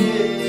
yeah.